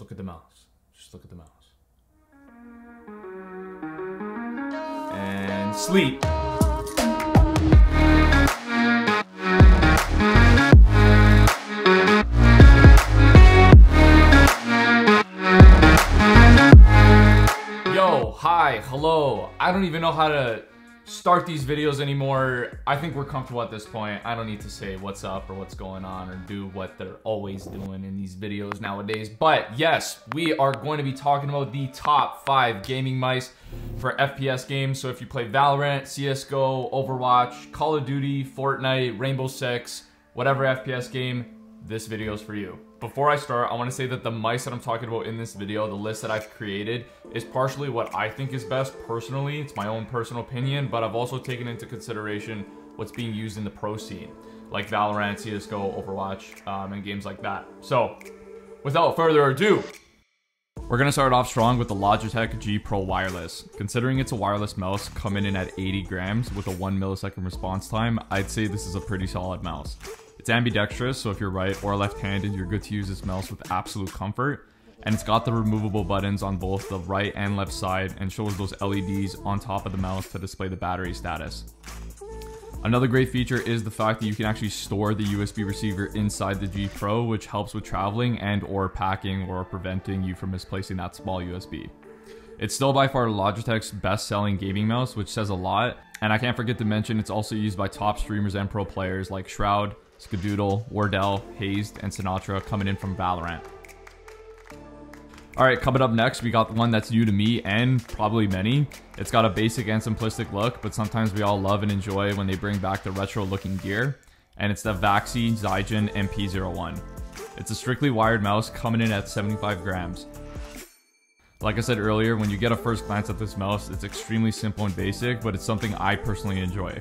look at the mouse. Just look at the mouse. And sleep. Yo, hi, hello. I don't even know how to start these videos anymore. I think we're comfortable at this point. I don't need to say what's up or what's going on or do what they're always doing in these videos nowadays. But yes, we are going to be talking about the top five gaming mice for FPS games. So if you play Valorant, CSGO, Overwatch, Call of Duty, Fortnite, Rainbow Six, whatever FPS game, this video is for you. Before I start, I want to say that the mice that I'm talking about in this video, the list that I've created, is partially what I think is best personally. It's my own personal opinion, but I've also taken into consideration what's being used in the pro scene, like Valorant, CSGO, Overwatch, um, and games like that. So, without further ado, we're gonna start off strong with the Logitech G Pro Wireless. Considering it's a wireless mouse coming in at 80 grams with a 1 millisecond response time, I'd say this is a pretty solid mouse. It's ambidextrous, so if you're right or left-handed, you're good to use this mouse with absolute comfort. And it's got the removable buttons on both the right and left side and shows those LEDs on top of the mouse to display the battery status. Another great feature is the fact that you can actually store the USB receiver inside the G Pro, which helps with traveling and or packing or preventing you from misplacing that small USB. It's still by far Logitech's best-selling gaming mouse, which says a lot. And I can't forget to mention it's also used by top streamers and pro players like Shroud, Skadoodle, Wardell, Hazed, and Sinatraa coming in from Valorant. Alright, coming up next, we got one that's new to me and probably many. It's got a basic and simplistic look, but sometimes we all love and enjoy when they bring back the retro looking gear. And it's the Vaxee Zygen NP-01. It's a strictly wired mouse coming in at 75 grams. Like I said earlier, when you get a first glance at this mouse, it's extremely simple and basic, but it's something I personally enjoy.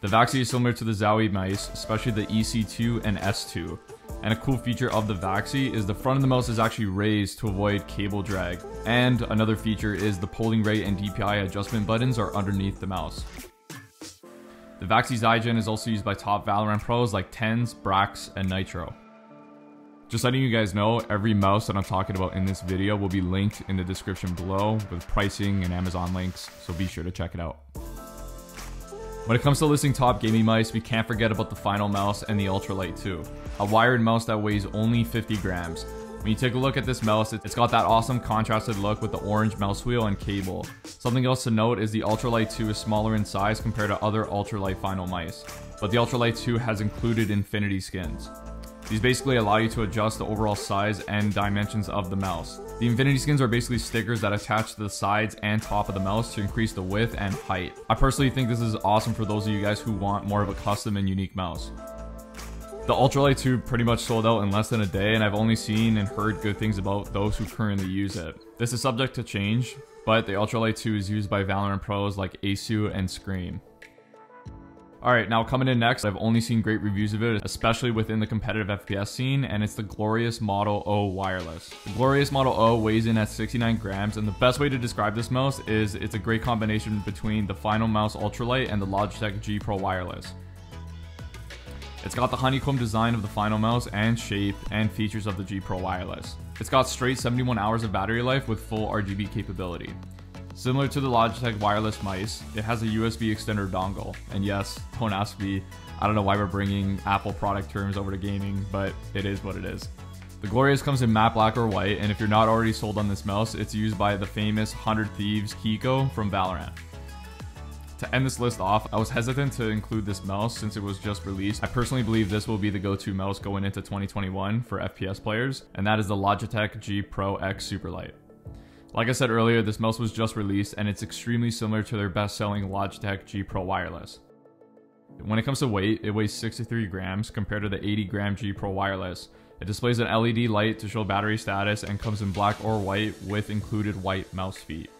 The Vaxee is similar to the Zowie mice, especially the EC2 and S2. And a cool feature of the Vaxee is the front of the mouse is actually raised to avoid cable drag. And another feature is the polling rate and DPI adjustment buttons are underneath the mouse. The Vaxee Zygen is also used by top Valorant pros like TenZ, Brax, and Nitro. Just letting you guys know, every mouse that I'm talking about in this video will be linked in the description below with pricing and Amazon links, so be sure to check it out. When it comes to listing top gaming mice, we can't forget about the Finalmouse and the Ultralight 2, a wired mouse that weighs only 50 grams. When you take a look at this mouse, it's got that awesome contrasted look with the orange mouse wheel and cable. Something else to note is the Ultralight 2 is smaller in size compared to other Ultralight Final mice, but the Ultralight 2 has included infinity skins. These basically allow you to adjust the overall size and dimensions of the mouse. The infinity skins are basically stickers that attach to the sides and top of the mouse to increase the width and height. I personally think this is awesome for those of you guys who want more of a custom and unique mouse. The Ultralight 2 pretty much sold out in less than a day and I've only seen and heard good things about those who currently use it. This is subject to change, but the Ultralight 2 is used by Valorant pros like Aceu and Scream. Alright, now coming in next, I've only seen great reviews of it, especially within the competitive FPS scene, and it's the Glorious Model O Wireless. The Glorious Model O weighs in at 69 grams, and the best way to describe this mouse is it's a great combination between the Finalmouse Ultralight and the Logitech G Pro Wireless. It's got the honeycomb design of the Finalmouse and shape and features of the G Pro Wireless. It's got straight 71 hours of battery life with full RGB capability. Similar to the Logitech wireless mice, it has a USB extender dongle. And yes, don't ask me, I don't know why we're bringing Apple product terms over to gaming, but it is what it is. The Glorious comes in matte black or white, and if you're not already sold on this mouse, it's used by the famous 100 Thieves Hiko from Valorant. To end this list off, I was hesitant to include this mouse since it was just released. I personally believe this will be the go-to mouse going into 2021 for FPS players, and that is the Logitech G Pro X Superlight. Like I said earlier, this mouse was just released and it's extremely similar to their best-selling Logitech G Pro Wireless. When it comes to weight, it weighs 63 grams compared to the 80 gram G Pro Wireless. It displays an LED light to show battery status and comes in black or white with included white mouse feet.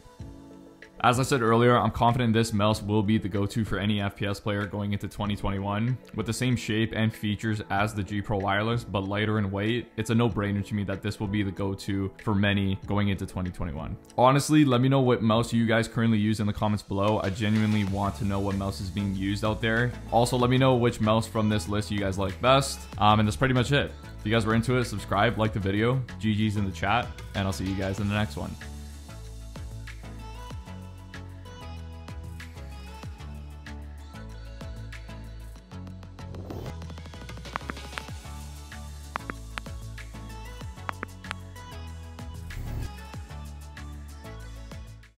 As I said earlier, I'm confident this mouse will be the go-to for any FPS player going into 2021. With the same shape and features as the G Pro Wireless, but lighter in weight, it's a no-brainer to me that this will be the go-to for many going into 2021. Honestly, let me know what mouse you guys currently use in the comments below. I genuinely want to know what mouse is being used out there. Also, let me know which mouse from this list you guys like best. Um, and that's pretty much it. If you guys were into it, subscribe, like the video. GG's in the chat, and I'll see you guys in the next one.